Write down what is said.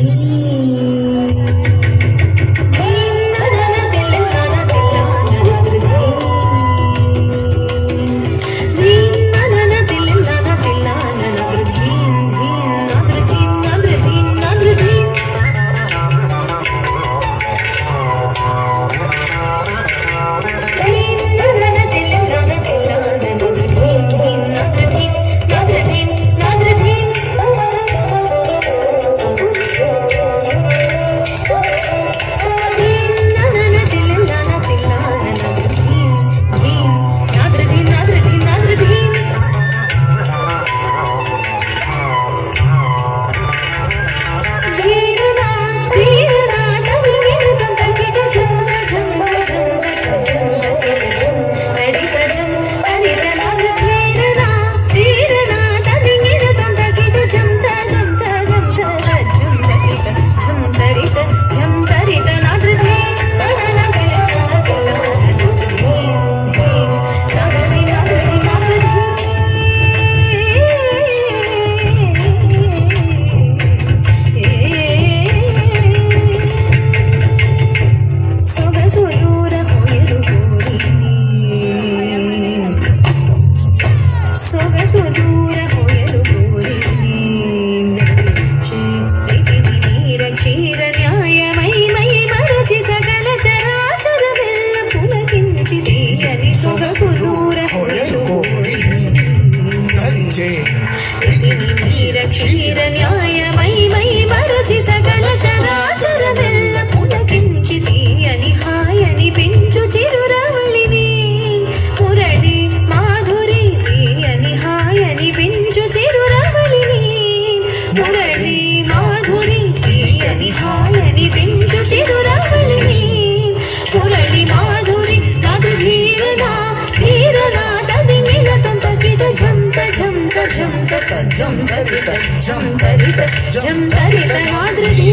Amen. న్యాయమైమై మరచి సకల చరాచర వెళ్ళ పులకించి తీయని సొగసు దూర నీర క్షీర న్యాయమైమై మరచి సకల చరాచర వెళ్ళ పులకించి తీయని హాయని పెంచు చిరురవళిని. మురళి మాధురి తీయని హాయని పెంచు చిరురవళిని. మురళి తీయని హాయని పెంచు చిరురవళిని మురళి మాధురి నదు ధీరనా ధీరనా తది నిలతం తకిట జంత జంత జంత జం సరిత జం సరిత జం సరిత మాధురి